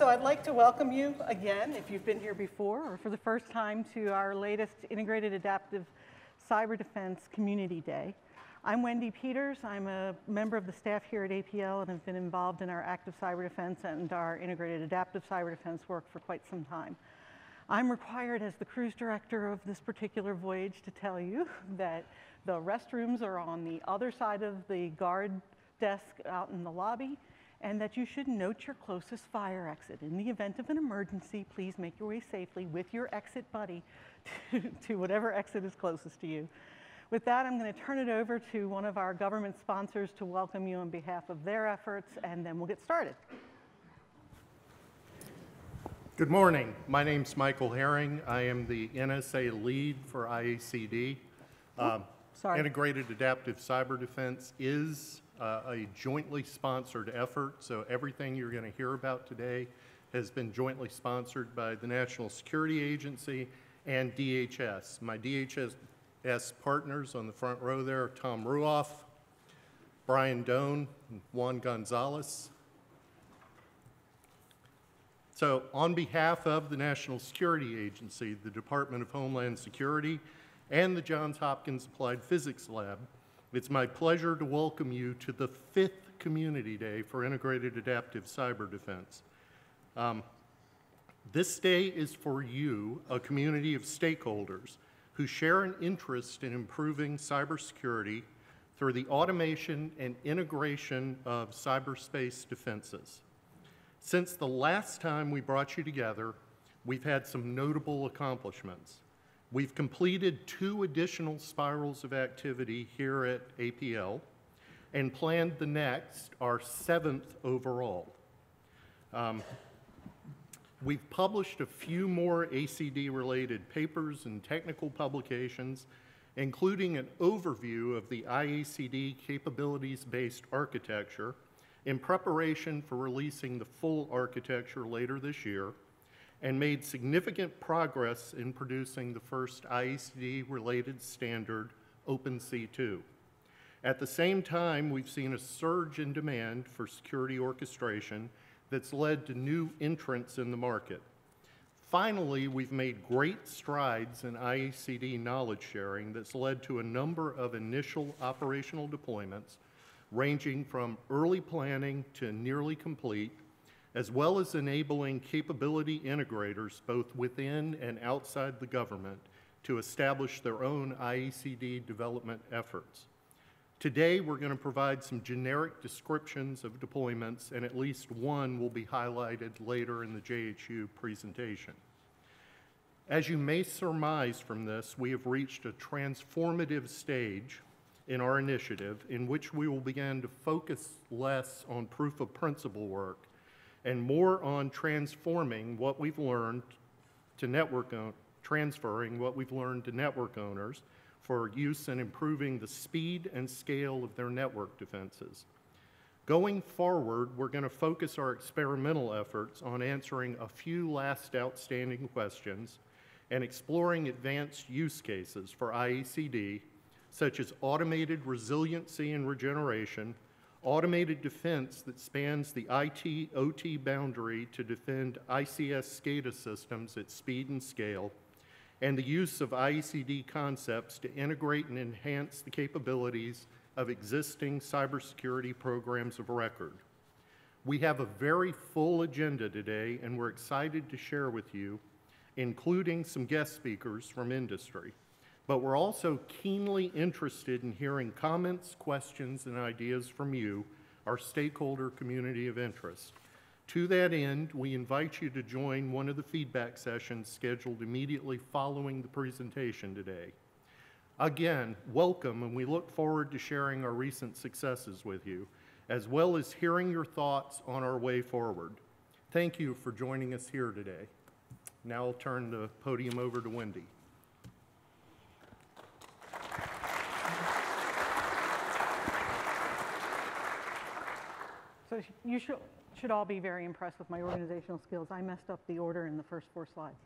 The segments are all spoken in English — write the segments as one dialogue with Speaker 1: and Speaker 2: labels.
Speaker 1: So I'd like to welcome you again, if you've been here before or for the first time, to our latest Integrated Adaptive Cyber Defense Community Day. I'm Wendy Peters. I'm a member of the staff here at APL and have been involved in our active cyber defense and our integrated adaptive cyber defense work for quite some time. I'm required as the cruise director of this particular voyage to tell you that the restrooms are on the other side of the guard desk out in the lobby and that you should note your closest fire exit. In the event of an emergency, please make your way safely with your exit buddy to, to whatever exit is closest to you. With that, I'm going to turn it over to one of our government sponsors to welcome you on behalf of their efforts, and then we'll get started.
Speaker 2: Good morning. My name's Michael Herring. I am the NSA lead for IACD. Um,
Speaker 1: sorry.
Speaker 2: Integrated Adaptive Cyber Defense is uh, a jointly sponsored effort, so everything you're going to hear about today has been jointly sponsored by the National Security Agency and DHS. My DHS partners on the front row there, Tom Ruoff, Brian Doan, and Juan Gonzalez. So on behalf of the National Security Agency, the Department of Homeland Security, and the Johns Hopkins Applied Physics Lab, it's my pleasure to welcome you to the fifth Community Day for Integrated Adaptive Cyber Defense. Um, this day is for you, a community of stakeholders who share an interest in improving cybersecurity through the automation and integration of cyberspace defenses. Since the last time we brought you together, we've had some notable accomplishments. We've completed two additional spirals of activity here at APL and planned the next, our seventh overall. Um, We've published a few more ACD-related papers and technical publications, including an overview of the IACD capabilities-based architecture in preparation for releasing the full architecture later this year, and made significant progress in producing the first IACD-related standard, OpenC2. At the same time, we've seen a surge in demand for security orchestration that's led to new entrants in the market. Finally, we've made great strides in IACD knowledge sharing that's led to a number of initial operational deployments ranging from early planning to nearly complete, as well as enabling capability integrators both within and outside the government to establish their own IACD development efforts. Today, we're going to provide some generic descriptions of deployments, and at least one will be highlighted later in the JHU presentation. As you may surmise from this, we have reached a transformative stage in our initiative in which we will begin to focus less on proof of principle work and more on transforming what we've learned to network, transferring what we've learned to network owners for use in improving the speed and scale of their network defenses. Going forward, we're going to focus our experimental efforts on answering a few last outstanding questions and exploring advanced use cases for IACD, such as automated resiliency and regeneration, automated defense that spans the IT OT boundary to defend ICS SCADA systems at speed and scale, and the use of IACD concepts to integrate and enhance the capabilities of existing cybersecurity programs of record. We have a very full agenda today, and we're excited to share with you, including some guest speakers from industry. But we're also keenly interested in hearing comments, questions, and ideas from you, our stakeholder community of interest. To that end, we invite you to join one of the feedback sessions scheduled immediately following the presentation today. Again, welcome, and we look forward to sharing our recent successes with you, as well as hearing your thoughts on our way forward. Thank you for joining us here today. Now I'll turn the podium over to Wendy.
Speaker 1: So you should, should all be very impressed with my organizational skills. I messed up the order in the first four slides.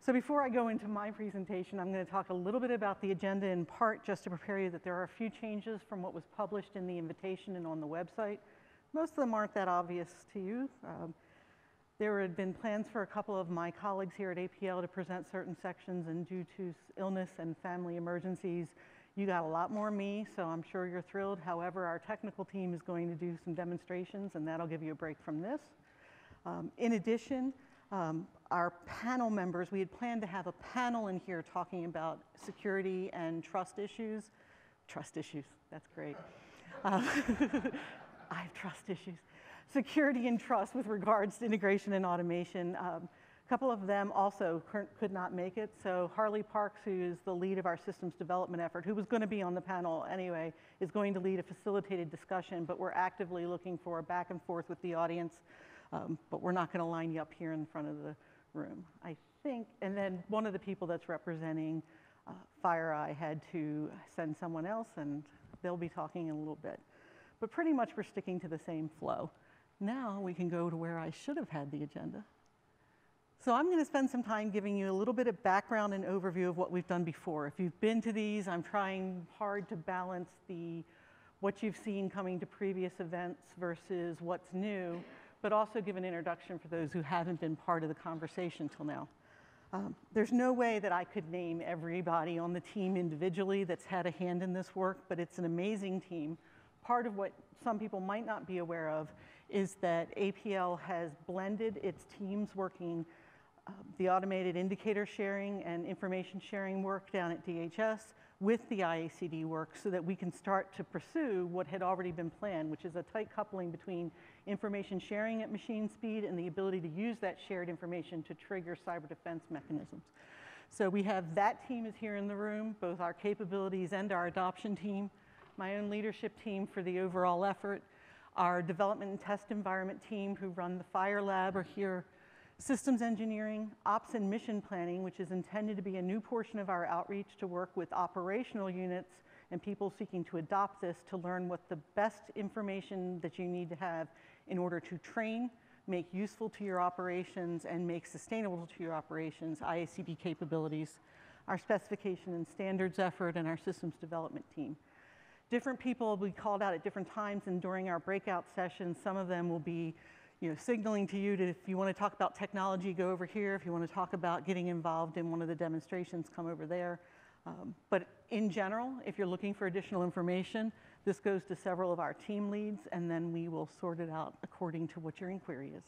Speaker 1: So before I go into my presentation, I'm going to talk a little bit about the agenda in part just to prepare you that there are a few changes from what was published in the invitation and on the website. Most of them aren't that obvious to you. Um, There had been plans for a couple of my colleagues here at APL to present certain sections, and due to illness and family emergencies, you got a lot more me, so I'm sure you're thrilled. However, our technical team is going to do some demonstrations, and that'll give you a break from this. Um, In addition, um, our panel members, we had planned to have a panel in here talking about security and trust issues. Trust issues, that's great. Uh, I have trust issues. Security and trust with regards to integration and automation. Um, a couple of them also could not make it. So Harley Parks, who is the lead of our systems development effort, who was going to be on the panel anyway, is going to lead a facilitated discussion, but we're actively looking for a back and forth with the audience. Um, but we're not going to line you up here in front of the room. I think, and then one of the people that's representing uh, FireEye had to send someone else, and they'll be talking in a little bit. But pretty much we're sticking to the same flow. Now we can go to where I should have had the agenda. So I'm going to spend some time giving you a little bit of background and overview of what we've done before. If you've been to these, I'm trying hard to balance the what you've seen coming to previous events versus what's new, but also give an introduction for those who haven't been part of the conversation till now. Um, there's no way that I could name everybody on the team individually that's had a hand in this work, but it's an amazing team. Part of what some people might not be aware of is that APL has blended its teams working Um, the automated indicator sharing and information sharing work down at DHS with the IACD work so that we can start to pursue what had already been planned, which is a tight coupling between information sharing at machine speed and the ability to use that shared information to trigger cyber defense mechanisms. So we have that team is here in the room, both our capabilities and our adoption team, my own leadership team for the overall effort, our development and test environment team who run the Fire Lab are here, systems engineering, ops and mission planning, which is intended to be a new portion of our outreach to work with operational units and people seeking to adopt this to learn what the best information that you need to have in order to train, make useful to your operations, and make sustainable to your operations IACD capabilities, our specification and standards effort, and our systems development team. Different people will be called out at different times, and during our breakout sessions, some of them will be you know, signaling to you that if you want to talk about technology, go over here. If you want to talk about getting involved in one of the demonstrations, come over there. Um, but in general, if you're looking for additional information, this goes to several of our team leads, and then we will sort it out according to what your inquiry is.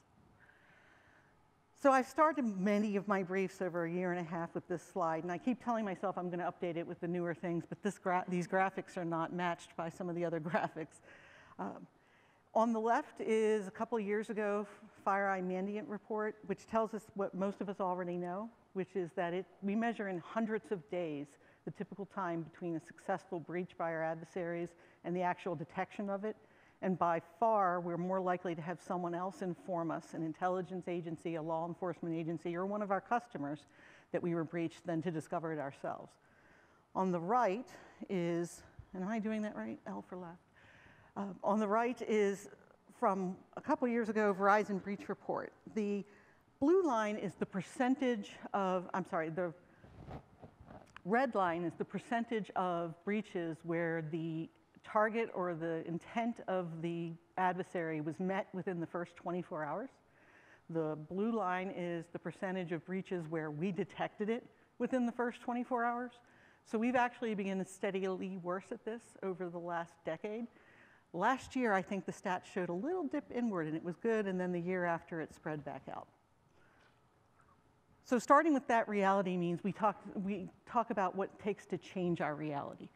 Speaker 1: So I've started many of my briefs over a year and a half with this slide, and I keep telling myself I'm going to update it with the newer things, but this gra these graphics are not matched by some of the other graphics. Um, on the left is a couple years ago, FireEye Mandiant report, which tells us what most of us already know, which is that it, we measure in hundreds of days the typical time between a successful breach by our adversaries and the actual detection of it. And by far, we're more likely to have someone else inform us, an intelligence agency, a law enforcement agency, or one of our customers, that we were breached than to discover it ourselves. On the right is, and am I doing that right? L for left. Uh, on the right is from a couple years ago, Verizon breach report. The blue line is the percentage of, I'm sorry, the red line is the percentage of breaches where the target or the intent of the adversary was met within the first 24 hours. The blue line is the percentage of breaches where we detected it within the first 24 hours. So we've actually to steadily worse at this over the last decade. Last year, I think the stats showed a little dip inward and it was good, and then the year after it spread back out. So starting with that reality means we talk, we talk about what it takes to change our reality.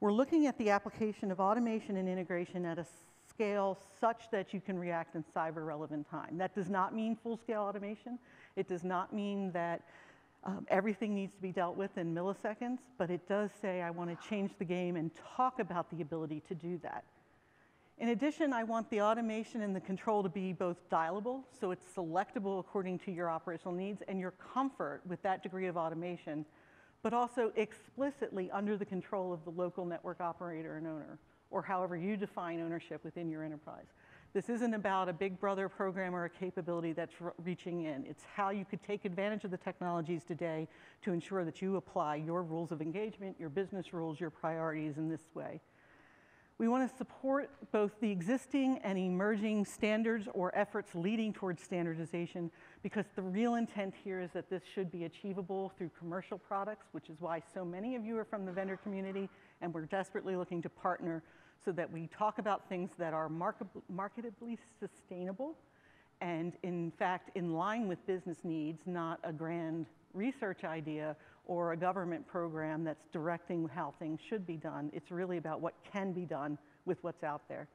Speaker 1: We're looking at the application of automation and integration at a scale such that you can react in cyber relevant time. That does not mean full scale automation. It does not mean that um, everything needs to be dealt with in milliseconds, but it does say I want to change the game and talk about the ability to do that. In addition, I want the automation and the control to be both dialable, so it's selectable according to your operational needs and your comfort with that degree of automation, but also explicitly under the control of the local network operator and owner, or however you define ownership within your enterprise. This isn't about a big brother program or a capability that's reaching in. It's how you could take advantage of the technologies today to ensure that you apply your rules of engagement, your business rules, your priorities in this way. We want to support both the existing and emerging standards or efforts leading towards standardization because the real intent here is that this should be achievable through commercial products, which is why so many of you are from the vendor community and we're desperately looking to partner so that we talk about things that are marketably sustainable and in fact in line with business needs, not a grand research idea or a government program that's directing how things should be done. It's really about what can be done with what's out there.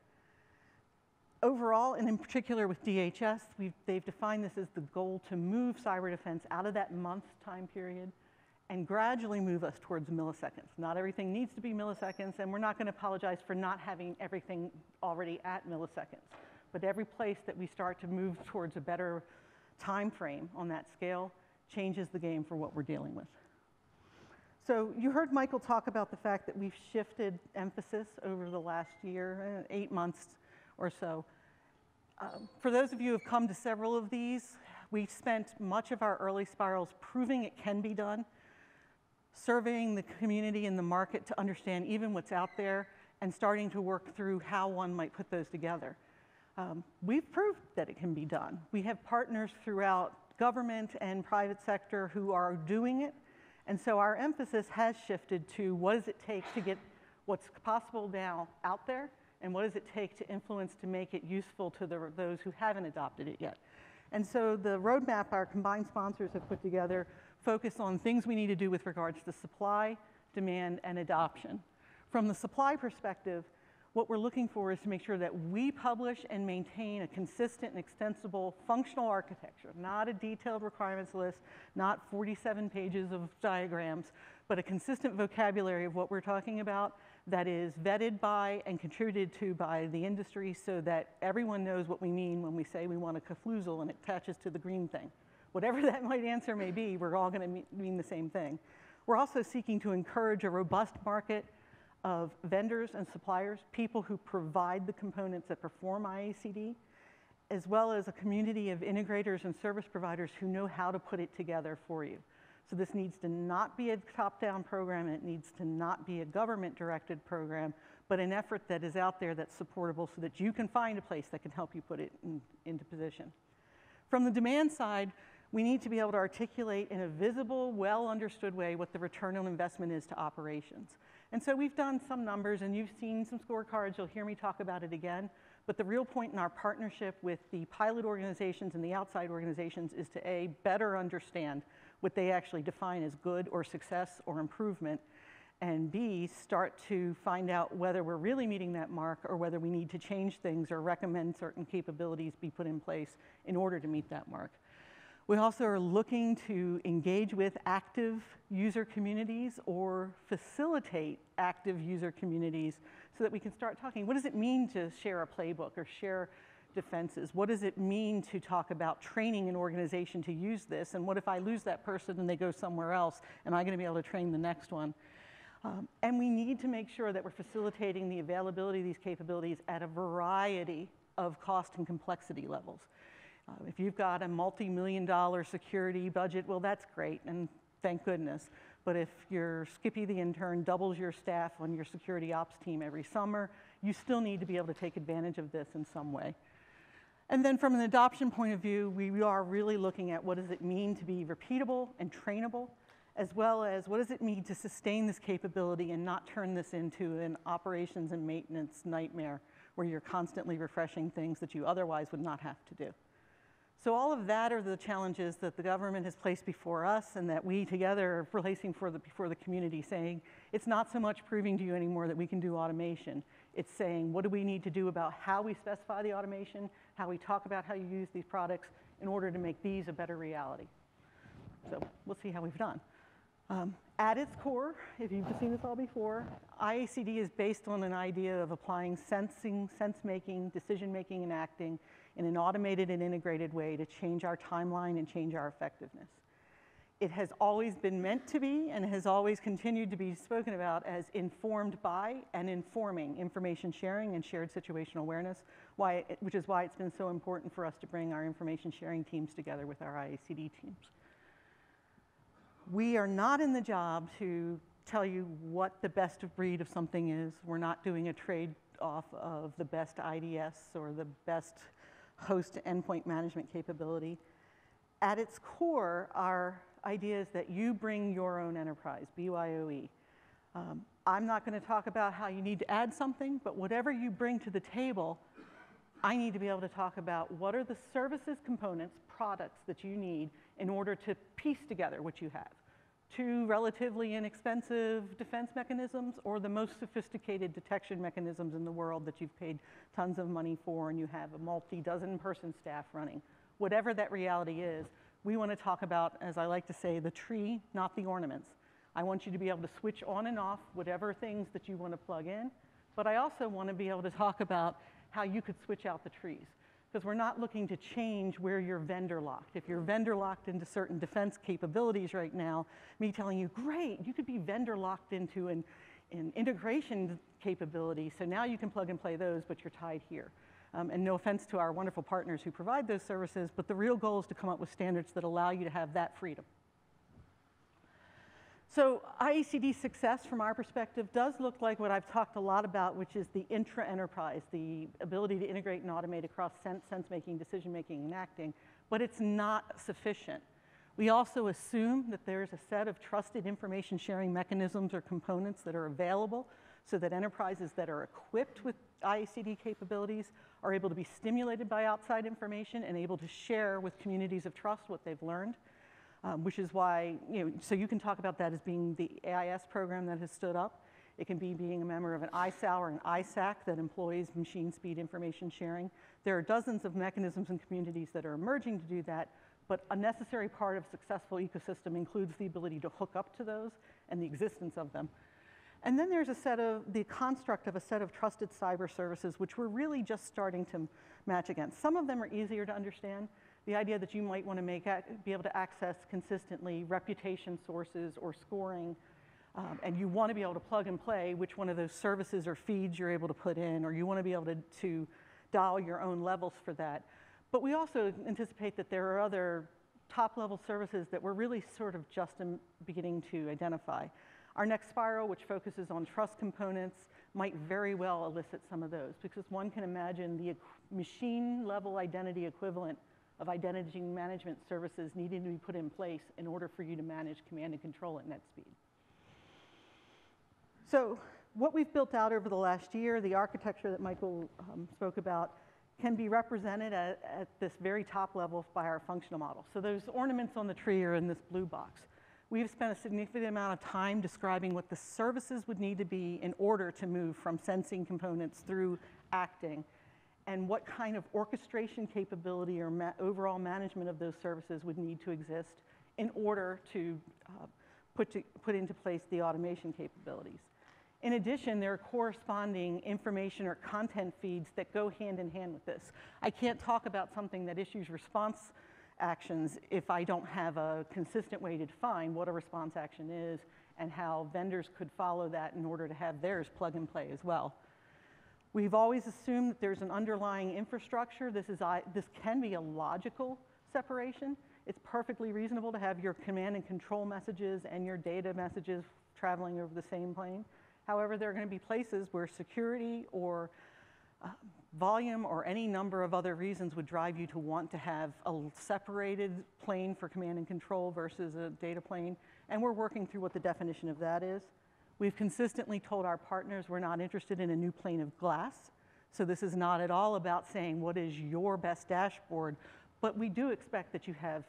Speaker 1: Overall, and in particular with DHS, they've defined this as the goal to move cyber defense out of that month time period and gradually move us towards milliseconds. Not everything needs to be milliseconds, and we're not going to apologize for not having everything already at milliseconds. But every place that we start to move towards a better time frame on that scale changes the game for what we're dealing with. So you heard Michael talk about the fact that we've shifted emphasis over the last year, eh, eight months or so. Um, for those of you who have come to several of these, we spent much of our early spirals proving it can be done, surveying the community and the market to understand even what's out there, and starting to work through how one might put those together. Um, we've proved that it can be done. We have partners throughout government and private sector who are doing it. And so our emphasis has shifted to what does it take to get what's possible now out there and what does it take to influence to make it useful to the, those who haven't adopted it yet. And so the roadmap our combined sponsors have put together focus on things we need to do with regards to supply, demand, and adoption. From the supply perspective, what we're looking for is to make sure that we publish and maintain a consistent and extensible functional architecture, not a detailed requirements list, not 47 pages of diagrams, but a consistent vocabulary of what we're talking about that is vetted by and contributed to by the industry so that everyone knows what we mean when we say we want a CAFLUZL and it attaches to the green thing. Whatever that might answer may be, we're all going to mean the same thing. We're also seeking to encourage a robust market of vendors and suppliers, people who provide the components that perform IACD, as well as a community of integrators and service providers who know how to put it together for you. So this needs to not be a top-down program, it needs to not be a government-directed program, but an effort that is out there that's supportable so that you can find a place that can help you put it in, into position. From the demand side, we need to be able to articulate in a visible, well-understood way what the return on investment is to operations. And so we've done some numbers, and you've seen some scorecards. You'll hear me talk about it again. But the real point in our partnership with the pilot organizations and the outside organizations is to A, better understand what they actually define as good or success or improvement, and B, start to find out whether we're really meeting that mark or whether we need to change things or recommend certain capabilities be put in place in order to meet that mark. We also are looking to engage with active user communities or facilitate active user communities so that we can start talking. What does it mean to share a playbook or share defenses? What does it mean to talk about training an organization to use this? And what if I lose that person and they go somewhere else? Am I going to be able to train the next one? Um, and we need to make sure that we're facilitating the availability of these capabilities at a variety of cost and complexity levels. Uh, if you've got a multi-million dollar security budget, well, that's great, and thank goodness. But if your Skippy the intern doubles your staff on your security ops team every summer, you still need to be able to take advantage of this in some way. And then from an adoption point of view, we are really looking at what does it mean to be repeatable and trainable, as well as what does it mean to sustain this capability and not turn this into an operations and maintenance nightmare where you're constantly refreshing things that you otherwise would not have to do. So all of that are the challenges that the government has placed before us and that we together are placing for the, before the community saying, it's not so much proving to you anymore that we can do automation. It's saying, what do we need to do about how we specify the automation, how we talk about how you use these products in order to make these a better reality. So we'll see how we've done. Um, at its core, if you've seen this all before, IACD is based on an idea of applying sensing, sense-making, decision-making, and acting in an automated and integrated way to change our timeline and change our effectiveness. It has always been meant to be and has always continued to be spoken about as informed by and informing information sharing and shared situational awareness, why which is why it's been so important for us to bring our information sharing teams together with our IACD teams. We are not in the job to tell you what the best of breed of something is. We're not doing a trade off of the best IDS or the best host endpoint management capability. At its core, our idea is that you bring your own enterprise, BYOE. Um, I'm not going to talk about how you need to add something, but whatever you bring to the table, I need to be able to talk about what are the services, components, products that you need in order to piece together what you have. Two relatively inexpensive defense mechanisms or the most sophisticated detection mechanisms in the world that you've paid tons of money for and you have a multi-dozen person staff running. Whatever that reality is, we want to talk about, as I like to say, the tree, not the ornaments. I want you to be able to switch on and off whatever things that you want to plug in, but I also want to be able to talk about how you could switch out the trees. Because we're not looking to change where you're vendor locked. If you're vendor locked into certain defense capabilities right now, me telling you, great, you could be vendor locked into an, an integration capability, so now you can plug and play those, but you're tied here. Um, and no offense to our wonderful partners who provide those services, but the real goal is to come up with standards that allow you to have that freedom. So IACD success from our perspective does look like what I've talked a lot about, which is the intra-enterprise, the ability to integrate and automate across sense-making, decision-making, and acting, but it's not sufficient. We also assume that there's a set of trusted information sharing mechanisms or components that are available so that enterprises that are equipped with IACD capabilities are able to be stimulated by outside information and able to share with communities of trust what they've learned um, which is why, you know, so you can talk about that as being the AIS program that has stood up. It can be being a member of an ISAO or an ISAC that employs machine speed information sharing. There are dozens of mechanisms and communities that are emerging to do that, but a necessary part of successful ecosystem includes the ability to hook up to those and the existence of them. And then there's a set of, the construct of a set of trusted cyber services, which we're really just starting to match against. Some of them are easier to understand the idea that you might want to make, be able to access consistently reputation sources or scoring, um, and you want to be able to plug and play which one of those services or feeds you're able to put in, or you want to be able to, to dial your own levels for that. But we also anticipate that there are other top level services that we're really sort of just beginning to identify. Our next spiral, which focuses on trust components, might very well elicit some of those because one can imagine the machine level identity equivalent of identity management services needing to be put in place in order for you to manage command and control at net speed. So what we've built out over the last year, the architecture that Michael um, spoke about, can be represented at, at, this very top level by our functional model. So those ornaments on the tree are in this blue box. We've spent a significant amount of time describing what the services would need to be in order to move from sensing components through acting and what kind of orchestration capability or ma overall management of those services would need to exist in order to, uh, put, to put into place the automation capabilities. In addition, there are corresponding information or content feeds that go hand in hand with this. I can't talk about something that issues response actions if I don't have a consistent way to define what a response action is and how vendors could follow that in order to have theirs plug and play as well. We've always assumed that there's an underlying infrastructure. This, is, this can be a logical separation. It's perfectly reasonable to have your command and control messages and your data messages traveling over the same plane. However, there are going to be places where security or uh, volume or any number of other reasons would drive you to want to have a separated plane for command and control versus a data plane. And we're working through what the definition of that is. We've consistently told our partners we're not interested in a new plane of glass. So this is not at all about saying what is your best dashboard, but we do expect that you have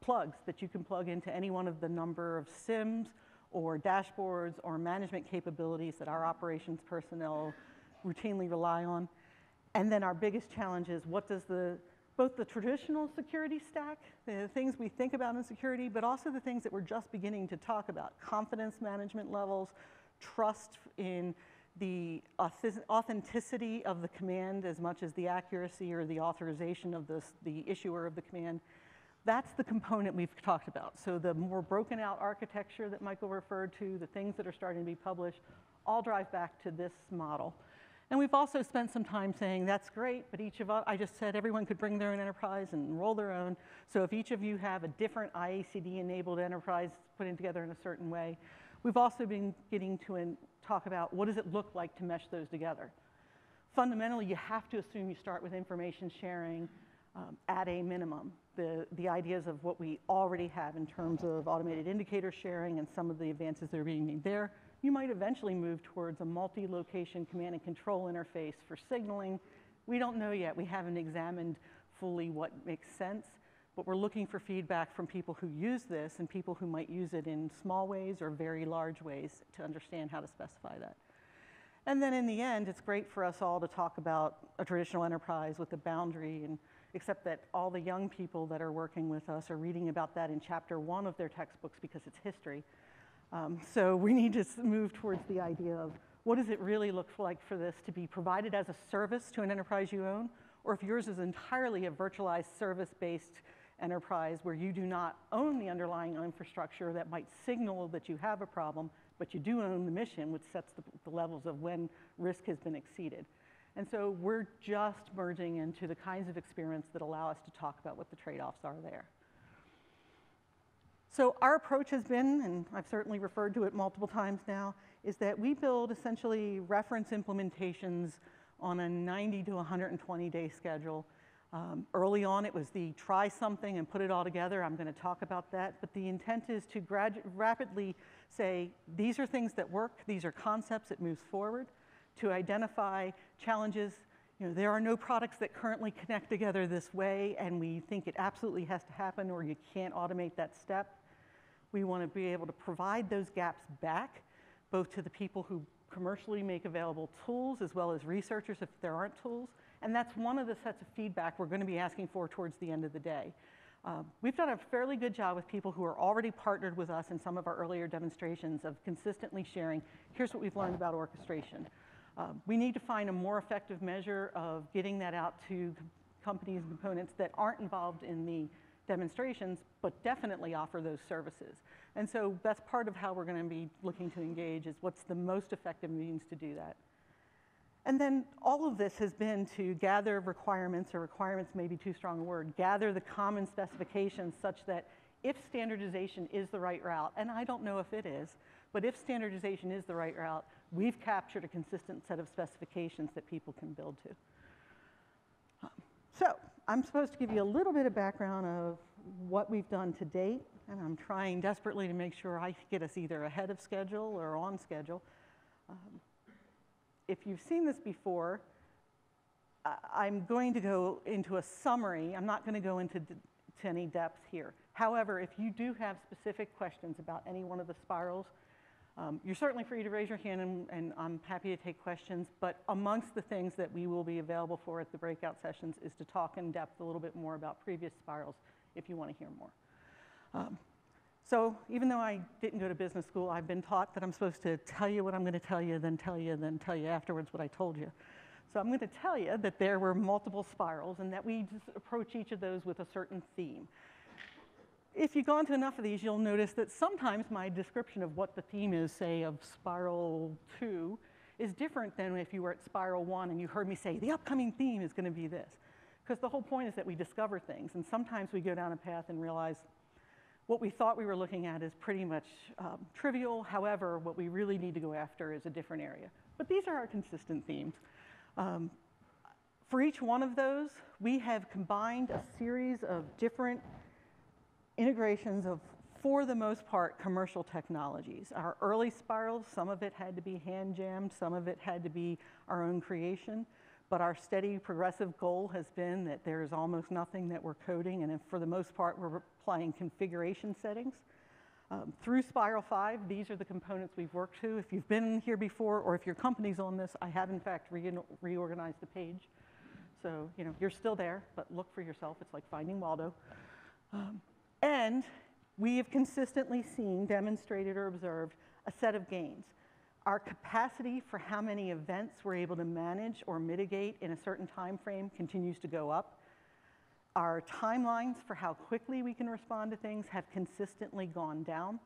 Speaker 1: plugs that you can plug into any one of the number of SIMs or dashboards or management capabilities that our operations personnel routinely rely on. And then our biggest challenge is what does the both the traditional security stack, the things we think about in security, but also the things that we're just beginning to talk about, confidence management levels, trust in the authenticity of the command as much as the accuracy or the authorization of this, the issuer of the command. That's the component we've talked about. So the more broken out architecture that Michael referred to, the things that are starting to be published, all drive back to this model. And we've also spent some time saying that's great, but each of us, I just said everyone could bring their own enterprise and roll their own. So if each of you have a different IACD enabled enterprise putting together in a certain way, we've also been getting to talk about what does it look like to mesh those together. fundamentally, you have to assume you start with information sharing um, at a minimum. The, the ideas of what we already have in terms of automated indicator sharing and some of the advances that are being made there. You might eventually move towards a multi-location command and control interface for signaling. We don't know yet. We haven't examined fully what makes sense, but we're looking for feedback from people who use this and people who might use it in small ways or very large ways to understand how to specify that. And then in the end, it's great for us all to talk about a traditional enterprise with a boundary, and except that all the young people that are working with us are reading about that in chapter one of their textbooks because it's history. Um, so we need to move towards the idea of what does it really look like for this to be provided as a service to an enterprise you own, or if yours is entirely a virtualized service-based enterprise where you do not own the underlying infrastructure that might signal that you have a problem, but you do own the mission, which sets the, the levels of when risk has been exceeded. And so we're just merging into the kinds of experiments that allow us to talk about what the trade-offs are there. So our approach has been, and I've certainly referred to it multiple times now, is that we build essentially reference implementations on a 90 to 120 day schedule. Um, early on, it was the try something and put it all together. I'm going to talk about that. But the intent is to rapidly say, these are things that work, these are concepts that moves forward, to identify challenges. You know, there are no products that currently connect together this way, and we think it absolutely has to happen, or you can't automate that step. We want to be able to provide those gaps back, both to the people who commercially make available tools, as well as researchers if there aren't tools. And that's one of the sets of feedback we're going to be asking for towards the end of the day. Um, we've done a fairly good job with people who are already partnered with us in some of our earlier demonstrations of consistently sharing, here's what we've learned about orchestration. Um, we need to find a more effective measure of getting that out to companies and components that aren't involved in the demonstrations, but definitely offer those services. And so that's part of how we're going to be looking to engage is what's the most effective means to do that. And then all of this has been to gather requirements, or requirements may be too strong a word, gather the common specifications such that if standardization is the right route, and I don't know if it is, but if standardization is the right route, we've captured a consistent set of specifications that people can build to. So I'm supposed to give you a little bit of background of what we've done to date, and I'm trying desperately to make sure I get us either ahead of schedule or on schedule. Um, if you've seen this before, I'm going to go into a summary. I'm not going to go into to any depth here. However, if you do have specific questions about any one of the spirals, um, you're certainly free to raise your hand and, and, I'm happy to take questions, but amongst the things that we will be available for at the breakout sessions is to talk in depth a little bit more about previous spirals if you want to hear more. Um, so even though I didn't go to business school, I've been taught that I'm supposed to tell you what I'm going to tell you, then tell you, then tell you afterwards what I told you. So I'm going to tell you that there were multiple spirals and that we just approach each of those with a certain theme if you've gone to enough of these, you'll notice that sometimes my description of what the theme is, say, of spiral two, is different than if you were at spiral one and you heard me say, the upcoming theme is going to be this. Because the whole point is that we discover things, and sometimes we go down a path and realize what we thought we were looking at is pretty much um, trivial. However, what we really need to go after is a different area. But these are our consistent themes. Um, for each one of those, we have combined a series of different integrations of, for the most part, commercial technologies. Our early spirals, some of it had to be hand jammed, some of it had to be our own creation. But our steady progressive goal has been that there is almost nothing that we're coding, and for the most part, we're applying configuration settings. Um, through Spiral 5, these are the components we've worked to. If you've been here before, or if your company's on this, I have in fact re reorganized the page. So, you know, you're still there, but look for yourself. It's like finding Waldo. Um, and we have consistently seen, demonstrated, or observed a set of gains. Our capacity for how many events we're able to manage or mitigate in a certain time frame continues to go up. Our timelines for how quickly we can respond to things have consistently gone down.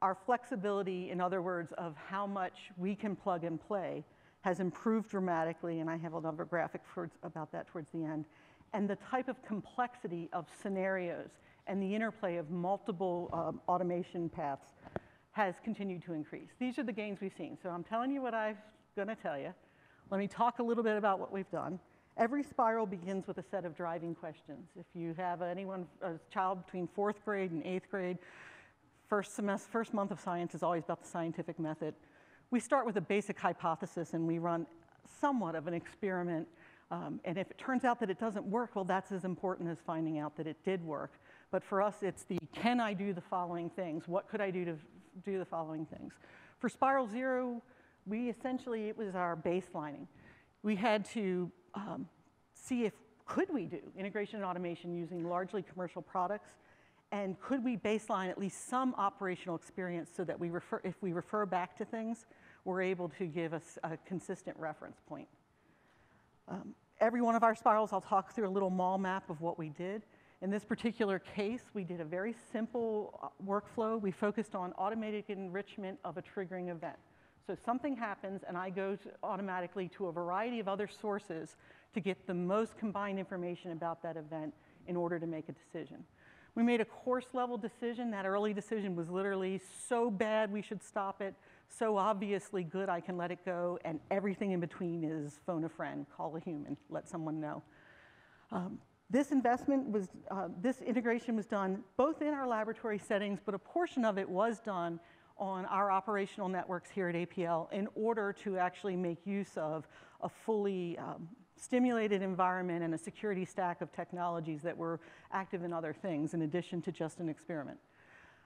Speaker 1: Our flexibility, in other words, of how much we can plug and play, has improved dramatically, and I have another graphic for, about that towards the end. And the type of complexity of scenarios and the interplay of multiple um, automation paths has continued to increase. These are the gains we've seen. So I'm telling you what I'm going to tell you. Let me talk a little bit about what we've done. Every spiral begins with a set of driving questions. If you have anyone, a child between fourth grade and eighth grade, first semester, first month of science is always about the scientific method. We start with a basic hypothesis and we run somewhat of an experiment. Um, and if it turns out that it doesn't work, well, that's as important as finding out that it did work. But for us, it's the can I do the following things? What could I do to do the following things? For Spiral Zero, we essentially, it was our baselining. We had to um, see if could we do integration and automation using largely commercial products and could we baseline at least some operational experience so that we refer, if we refer back to things, we're able to give us a consistent reference point. Um, every one of our spirals, I'll talk through a little mall map of what we did. In this particular case, we did a very simple uh, workflow. We focused on automatic enrichment of a triggering event. So something happens and I go to automatically to a variety of other sources to get the most combined information about that event in order to make a decision. We made a coarse level decision. That early decision was literally so bad we should stop it, so obviously good I can let it go, and everything in between is phone a friend, call a human, let someone know. Um, this investment was, uh, this integration was done both in our laboratory settings, but a portion of it was done on our operational networks here at APL in order to actually make use of a fully um, stimulated environment and a security stack of technologies that were active in other things in addition to just an experiment.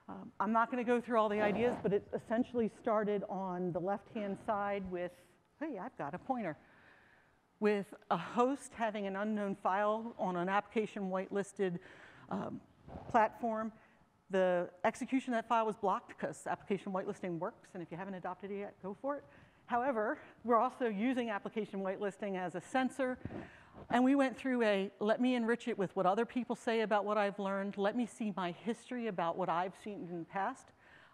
Speaker 1: Um, I'm not going to go through all the ideas, but it essentially started on the left-hand side with, hey, I've got a pointer, with a host having an unknown file on an application whitelisted um, platform the execution of that file was blocked because application whitelisting works, and if you haven't adopted it yet, go for it. However, we're also using application whitelisting as a sensor, and we went through a, let me enrich it with what other people say about what I've learned, let me see my history about what I've seen in the past.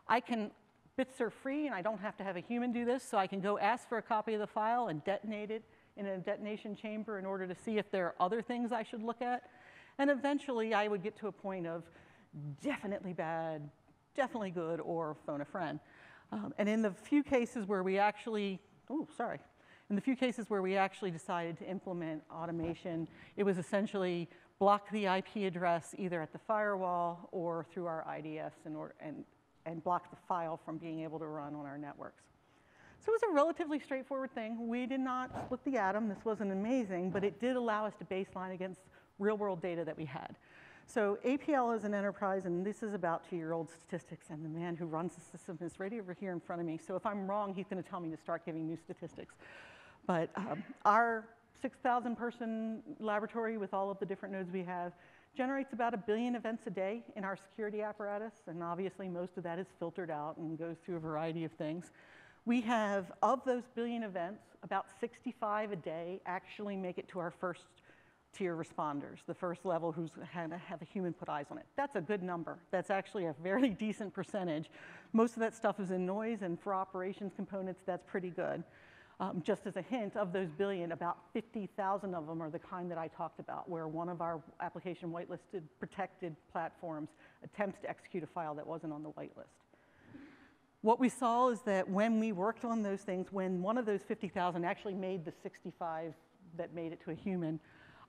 Speaker 1: I can, bits are free, and I don't have to have a human do this, so I can go ask for a copy of the file and detonate it in a detonation chamber in order to see if there are other things I should look at. And eventually, I would get to a point of, definitely bad, definitely good, or phone a friend. Um, and in the few cases where we actually, oh, sorry, in the few cases where we actually decided to implement automation, it was essentially block the IP address either at the firewall or through our IDS in order, and, and block the file from being able to run on our networks. So it was a relatively straightforward thing. We did not split the atom. This wasn't amazing, but it did allow us to baseline against real world data that we had. So APL is an enterprise, and this is about two-year-old statistics, and the man who runs the system is right over here in front of me. So if I'm wrong, he's going to tell me to start giving new statistics. But um, our 6,000 person laboratory with all of the different nodes we have generates about a billion events a day in our security apparatus, and obviously most of that is filtered out and goes through a variety of things. We have, of those billion events, about 65 a day actually make it to our first tier responders, the first level who's had to have a human put eyes on it. That's a good number. That's actually a very decent percentage. Most of that stuff is in noise, and for operations components, that's pretty good. Um, just as a hint, of those billion, about 50,000 of them are the kind that I talked about, where one of our application whitelisted protected platforms attempts to execute a file that wasn't on the whitelist. What we saw is that when we worked on those things, when one of those 50,000 actually made the 65 that made it to a human,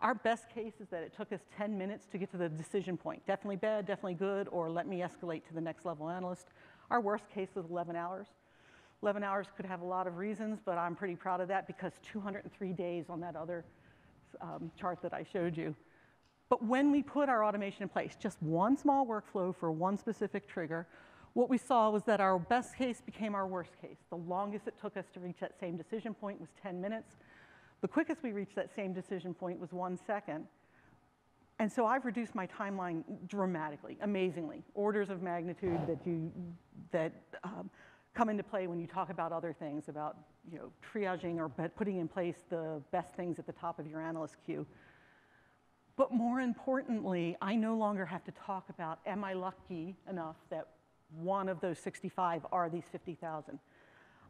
Speaker 1: our best case is that it took us 10 minutes to get to the decision point. Definitely bad, definitely good, or let me escalate to the next level analyst. Our worst case was 11 hours. 11 hours could have a lot of reasons, but I'm pretty proud of that because 203 days on that other um, chart that I showed you. But when we put our automation in place, just one small workflow for one specific trigger, what we saw was that our best case became our worst case. The longest it took us to reach that same decision point was 10 minutes. The quickest we reached that same decision point was one second. And so I've reduced my timeline dramatically, amazingly, orders of magnitude that, you, that um, come into play when you talk about other things, about you know, triaging or putting in place the best things at the top of your analyst queue. But more importantly, I no longer have to talk about, am I lucky enough that one of those 65 are these 50,000?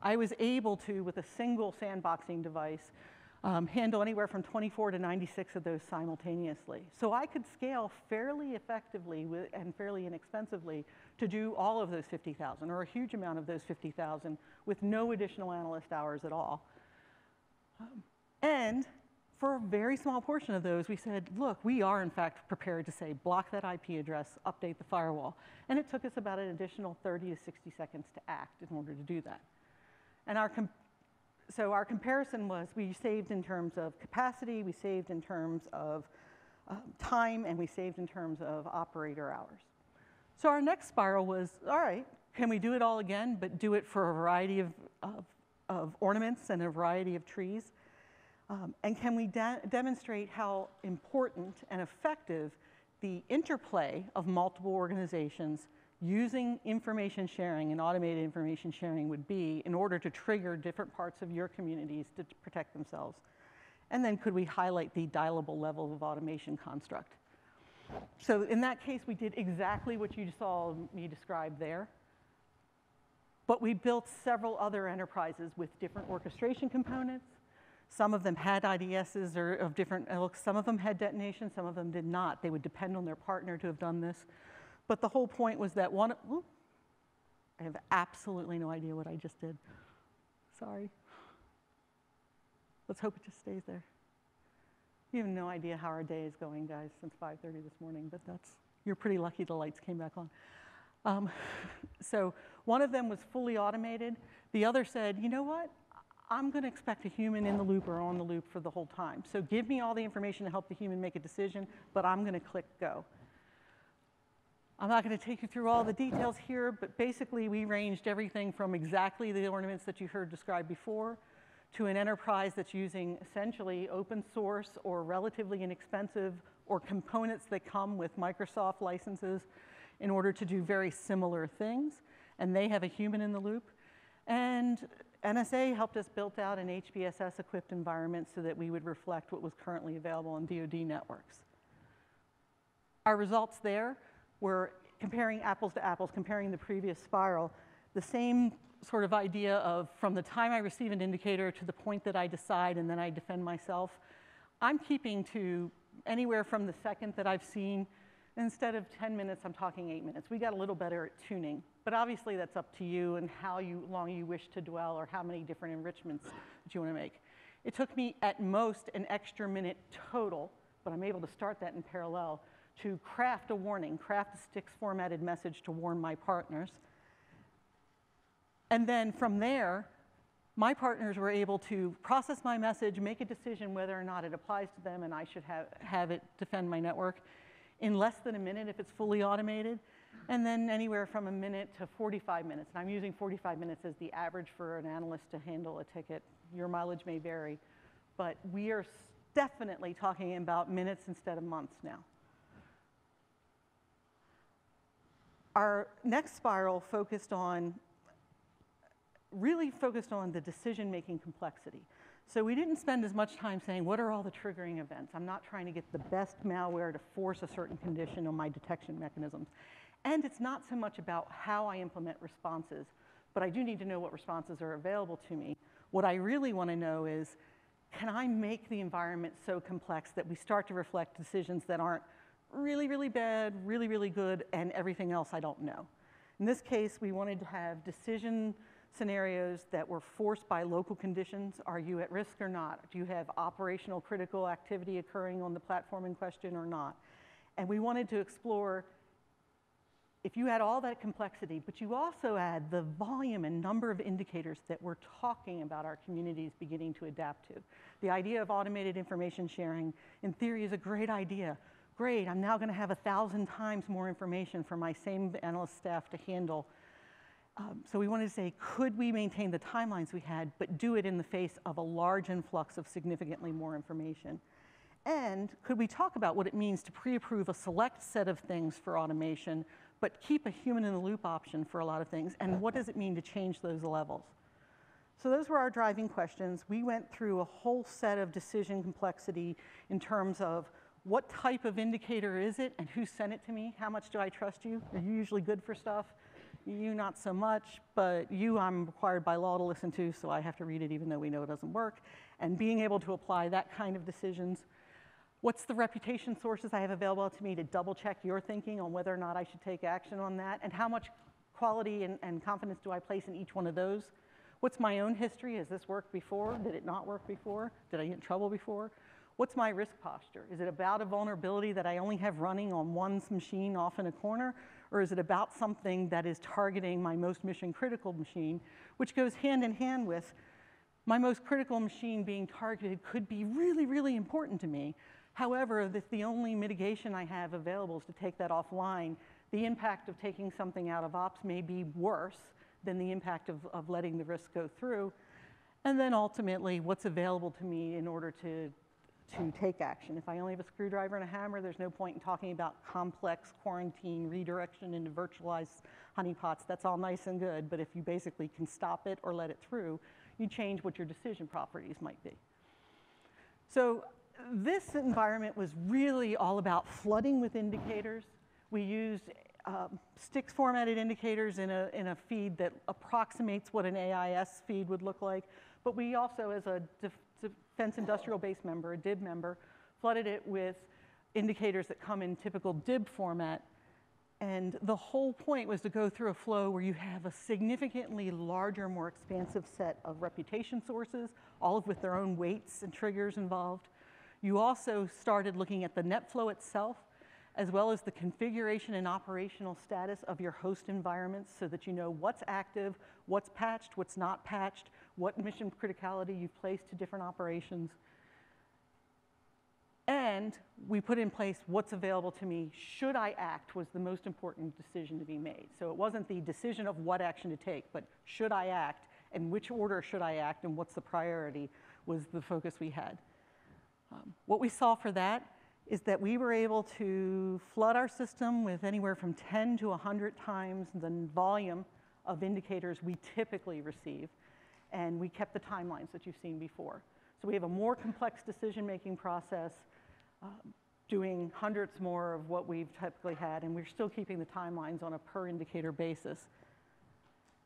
Speaker 1: I was able to, with a single sandboxing device, um, handle anywhere from 24 to 96 of those simultaneously. So I could scale fairly effectively with, and fairly inexpensively to do all of those 50,000 or a huge amount of those 50,000 with no additional analyst hours at all. And for a very small portion of those, we said, look, we are in fact prepared to say, block that IP address, update the firewall. And it took us about an additional 30 to 60 seconds to act in order to do that. And our, so our comparison was we saved in terms of capacity, we saved in terms of um, time, and we saved in terms of operator hours. So our next spiral was, all right, can we do it all again, but do it for a variety of, of, of ornaments and a variety of trees? Um, and can we de- demonstrate how important and effective the interplay of multiple organizations using information sharing and automated information sharing would be in order to trigger different parts of your communities to protect themselves? And then could we highlight the dialable level of automation construct? So in that case, we did exactly what you saw me describe there. But we built several other enterprises with different orchestration components. Some of them had IDSs or of different ilks. Some of them had detonation, some of them did not. They would depend on their partner to have done this. But the whole point was that one, I have absolutely no idea what I just did. Sorry. Let's hope it just stays there. You have no idea how our day is going, guys, since 5:30 this morning, but that's, you're pretty lucky the lights came back on. Um, so one of them was fully automated. The other said, you know what? I'm going to expect a human in the loop or on the loop for the whole time. So give me all the information to help the human make a decision, but I'm going to click go. I'm not going to take you through all the details here, but basically we ranged everything from exactly the ornaments that you heard described before to an enterprise that's using essentially open source or relatively inexpensive or components that come with Microsoft licenses in order to do very similar things. And they have a human in the loop. And NSA helped us build out an HBSS equipped environment so that we would reflect what was currently available on DoD networks. Our results there were comparing apples to apples, comparing the previous spiral, the same sort of idea of from the time I receive an indicator to the point that I decide and then I defend myself. I'm keeping to anywhere from the second that I've seen. Instead of 10 minutes, I'm talking eight minutes. We got a little better at tuning. But obviously, that's up to you and how you, long you wish to dwell or how many different enrichments that you want to make. It took me at most an extra minute total, but I'm able to start that in parallel to craft a warning, craft a STIX formatted message to warn my partners. And then from there, my partners were able to process my message, make a decision whether or not it applies to them and I should have, have it defend my network in less than a minute if it's fully automated, and then anywhere from a minute to 45 minutes. And I'm using 45 minutes as the average for an analyst to handle a ticket. Your mileage may vary, but we are definitely talking about minutes instead of months now. Our next spiral focused on really focused on the decision-making complexity. So we didn't spend as much time saying, what are all the triggering events? I'm not trying to get the best malware to force a certain condition on my detection mechanisms. And it's not so much about how I implement responses, but I do need to know what responses are available to me. What I really want to know is, can I make the environment so complex that we start to reflect decisions that aren't really, really bad, really, really good, and everything else I don't know? In this case, we wanted to have decision scenarios that were forced by local conditions. Are you at risk or not? Do you have operational critical activity occurring on the platform in question or not? And we wanted to explore if you had all that complexity, but you also add the volume and number of indicators that we're talking about our communities beginning to adapt to. The idea of automated information sharing, in theory, is a great idea. Great, I'm now going to have a thousand times more information for my same analyst staff to handle um, so we wanted to say, could we maintain the timelines we had, but do it in the face of a large influx of significantly more information? And could we talk about what it means to pre-approve a select set of things for automation, but keep a human in the loop option for a lot of things? And what does it mean to change those levels? So those were our driving questions. We went through a whole set of decision complexity in terms of what type of indicator is it and who sent it to me? How much do I trust you? Are you usually good for stuff? You not so much, but you I'm required by law to listen to, so I have to read it even though we know it doesn't work. And being able to apply that kind of decisions. What's the reputation sources I have available to me to double check your thinking on whether or not I should take action on that? And how much quality and, and confidence do I place in each one of those? What's my own history? Has this worked before? Did it not work before? Did I get in trouble before? What's my risk posture? Is it about a vulnerability that I only have running on one machine off in a corner? Or is it about something that is targeting my most mission critical machine, which goes hand in hand with my most critical machine being targeted could be really, really important to me. However, if the only mitigation I have available is to take that offline, the impact of taking something out of ops may be worse than the impact of, of letting the risk go through. And then ultimately, what's available to me in order to, to take action. If I only have a screwdriver and a hammer, there's no point in talking about complex quarantine redirection into virtualized honeypots. That's all nice and good, but if you basically can stop it or let it through, you change what your decision properties might be. So this environment was really all about flooding with indicators. We used um, STIX formatted indicators in a, in a feed that approximates what an AIS feed would look like. But we also, as a defense industrial base member, a DIB member, flooded it with indicators that come in typical DIB format. And the whole point was to go through a flow where you have a significantly larger, more expansive set of reputation sources, all of with their own weights and triggers involved. You also started looking at the net flow itself, as well as the configuration and operational status of your host environments so that you know what's active, what's patched, what's not patched, what mission criticality you've placed to different operations. And we put in place what's available to me. Should I act was the most important decision to be made. So it wasn't the decision of what action to take, but should I act and which order should I act and what's the priority was the focus we had. Um, what we saw for that is that we were able to flood our system with anywhere from 10 to 100 times the volume of indicators we typically receive, and we kept the timelines that you've seen before. So we have a more complex decision-making process, uh, doing hundreds more of what we've typically had, and we're still keeping the timelines on a per indicator basis.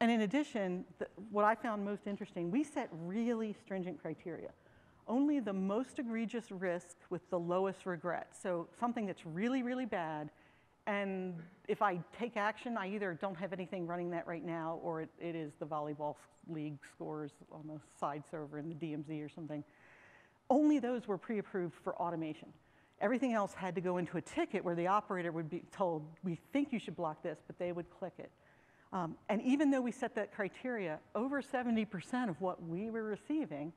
Speaker 1: And in addition, the, what I found most interesting, we set really stringent criteria only the most egregious risk with the lowest regret. So something that's really, really bad, and if I take action, I either don't have anything running that right now, or it, it is the volleyball league scores on the side server in the DMZ or something. Only those were pre-approved for automation. Everything else had to go into a ticket where the operator would be told, we think you should block this, but they would click it. Um, and even though we set that criteria, over 70% of what we were receiving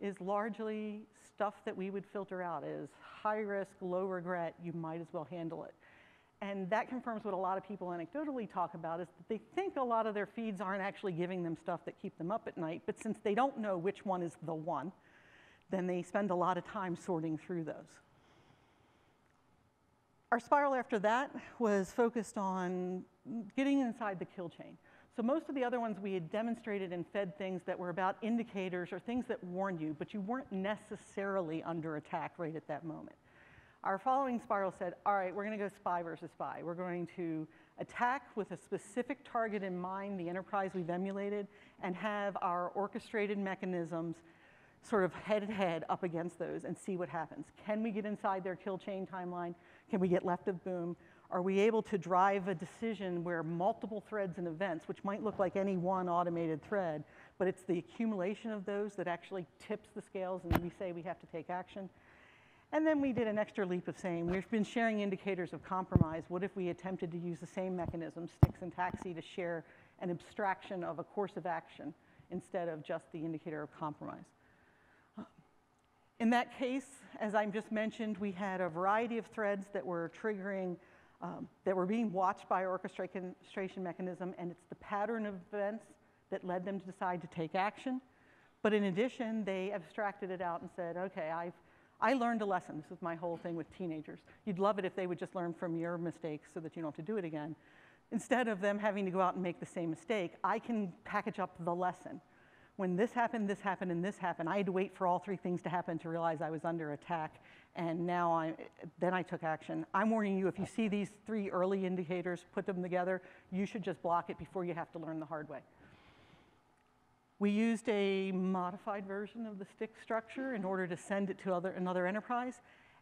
Speaker 1: is largely stuff that we would filter out as high risk, low regret, you might as well handle it. And that confirms what a lot of people anecdotally talk about is that they think a lot of their feeds aren't actually giving them stuff that keep them up at night, but since they don't know which one is the one, then they spend a lot of time sorting through those. Our spiral after that was focused on getting inside the kill chain. So most of the other ones we had demonstrated and fed things that were about indicators or things that warned you, but you weren't necessarily under attack right at that moment. Our following spiral said, all right, we're gonna go spy versus spy. We're going to attack with a specific target in mind, the enterprise we've emulated, and have our orchestrated mechanisms sort of head to head up against those and see what happens. Can we get inside their kill chain timeline? Can we get left of boom? Are we able to drive a decision where multiple threads and events, which might look like any one automated thread, but it's the accumulation of those that actually tips the scales and we say we have to take action? And then we did an extra leap of saying, we've been sharing indicators of compromise. What if we attempted to use the same mechanism, STIX and TAXII, to share an abstraction of a course of action instead of just the indicator of compromise? In that case, as I just mentioned, we had a variety of threads that were triggering um, that were being watched by orchestration mechanism, and it's the pattern of events that led them to decide to take action. But in addition, they abstracted it out and said, okay, I've, I learned a lesson. This is my whole thing with teenagers. You'd love it if they would just learn from your mistakes so that you don't have to do it again. Instead of them having to go out and make the same mistake, I can package up the lesson. When this happened, this happened, and this happened, I had to wait for all three things to happen to realize I was under attack and now I, then I took action. I'm warning you, if you see these three early indicators, put them together, you should just block it before you have to learn the hard way. We used a modified version of the STIX structure in order to send it to other, another enterprise.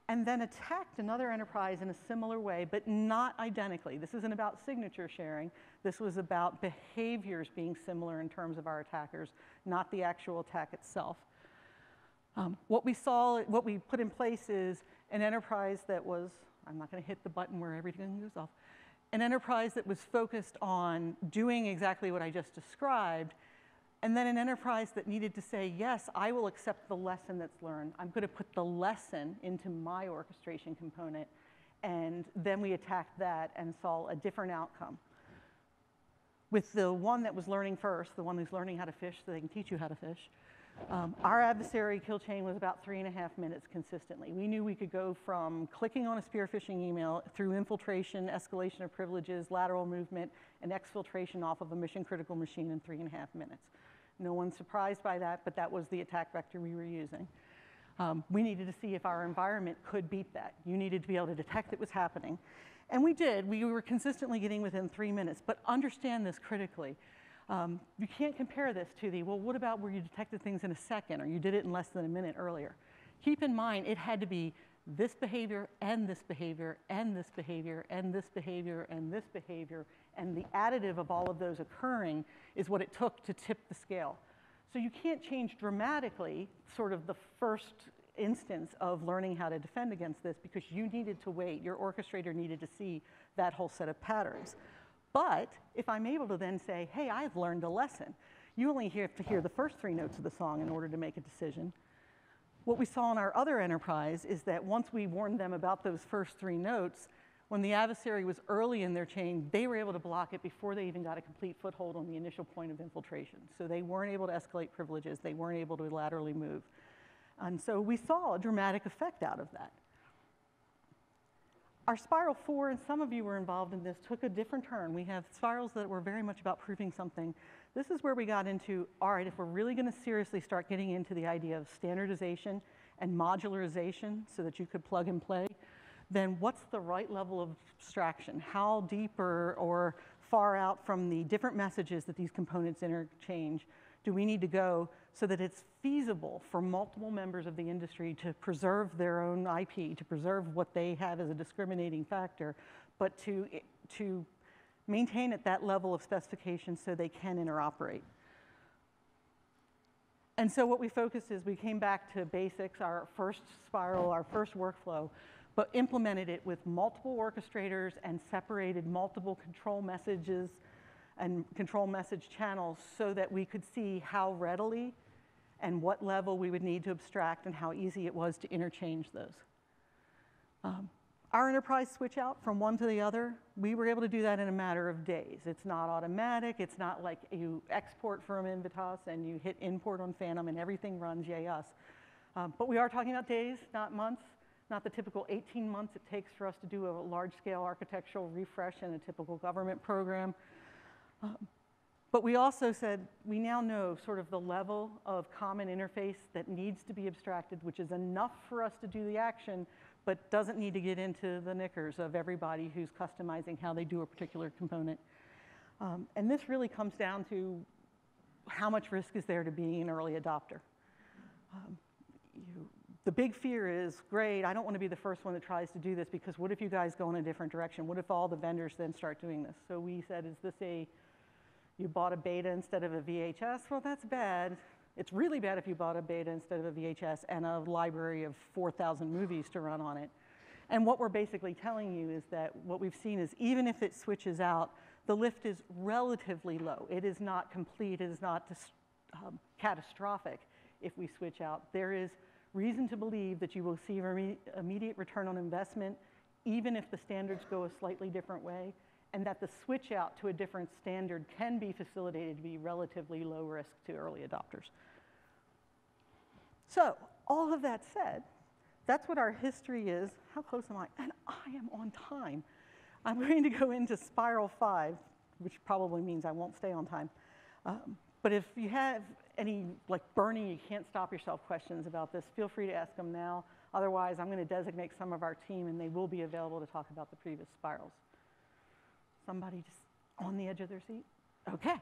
Speaker 1: and then attacked another enterprise in a similar way, but not identically. This isn't about signature sharing. This was about behaviors being similar in terms of our attackers, not the actual attack itself. Um, what we saw, what we put in place is an enterprise that was, I'm not going to hit the button where everything goes off, an enterprise that was focused on doing exactly what I just described, and then an enterprise that needed to say, yes, I will accept the lesson that's learned. I'm going to put the lesson into my orchestration component. And then we attacked that and saw a different outcome. With the one that was learning first, the one who's learning how to fish so they can teach you how to fish, um, our adversary kill chain was about three and a half minutes consistently. We knew we could go from clicking on a spearphishing email through infiltration, escalation of privileges, lateral movement, and exfiltration off of a mission critical machine in three and a half minutes. No one's surprised by that, but that was the attack vector we were using. Um, we needed to see if our environment could beat that. You needed to be able to detect it was happening. And we did. We were consistently getting within three minutes. But understand this critically. Um, you can't compare this to the, well, what about where you detected things in a second or you did it in less than a minute earlier? Keep in mind, it had to be this behavior and this behavior and this behavior and this behavior and this behavior. And the additive of all of those occurring is what it took to tip the scale. So you can't change dramatically sort of the first instance of learning how to defend against this because you needed to wait. Your orchestrator needed to see that whole set of patterns. But if I'm able to then say, hey, I've learned a lesson, you only have to hear the first three notes of the song in order to make a decision. What we saw in our other enterprise is that once we warned them about those first three notes, when the adversary was early in their chain, they were able to block it before they even got a complete foothold on the initial point of infiltration. So they weren't able to escalate privileges, they weren't able to laterally move. And so we saw a dramatic effect out of that. Our spiral four, and some of you were involved in this, took a different turn. We have spirals that were very much about proving something. This is where we got into, all right, if we're really gonna seriously start getting into the idea of standardization and modularization so that you could plug and play, then what's the right level of abstraction? How deep or, or far out from the different messages that these components interchange do we need to go so that it's feasible for multiple members of the industry to preserve their own IP, to preserve what they have as a discriminating factor, but to, to maintain at that level of specification so they can interoperate. And so what we focused is we came back to basics, our first spiral, our first workflow, but implemented it with multiple orchestrators and separated multiple control messages and control message channels so that we could see how readily and what level we would need to abstract and how easy it was to interchange those. Um, our enterprise switch out from one to the other, we were able to do that in a matter of days. It's not automatic. It's not like you export from Invotas and you hit import on Phantom and everything runs JS. Um, but we are talking about days, not months, not the typical 18 months it takes for us to do a large-scale architectural refresh in a typical government program. Um, but we also said we now know sort of the level of common interface that needs to be abstracted, which is enough for us to do the action, but doesn't need to get into the knickers of everybody who's customizing how they do a particular component. Um, and this really comes down to how much risk is there to being an early adopter. Um, you, the big fear is, great, I don't want to be the first one that tries to do this because what if you guys go in a different direction? What if all the vendors then start doing this? So we said, is this a you bought a beta instead of a VHS, well, that's bad. It's really bad if you bought a beta instead of a VHS and a library of 4,000 movies to run on it. And what we're basically telling you is that what we've seen is even if it switches out, the lift is relatively low. It is not complete, it is not um, catastrophic if we switch out. There is reason to believe that you will see immediate return on investment, even if the standards go a slightly different way and that the switch out to a different standard can be facilitated to be relatively low risk to early adopters. So all of that said, that's what our history is. How close am I? And I am on time. I'm going to go into spiral five, which probably means I won't stay on time. Um, but if you have any like burning, you can't stop yourself questions about this, feel free to ask them now. Otherwise, I'm going to designate some of our team and they will be available to talk about the previous spirals. Somebody just on the edge of their seat? Okay.